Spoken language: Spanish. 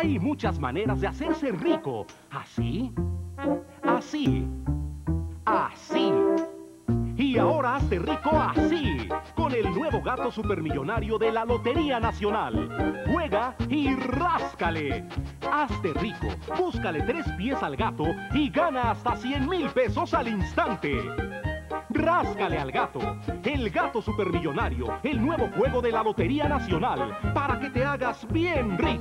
Hay muchas maneras de hacerse rico. Así, así, así. Y ahora hazte rico así, con el nuevo gato supermillonario de la Lotería Nacional. Juega y ráscale. Hazte rico, búscale tres pies al gato y gana hasta 100 mil pesos al instante. Ráscale al gato, el gato supermillonario, el nuevo juego de la Lotería Nacional, para que te hagas bien rico.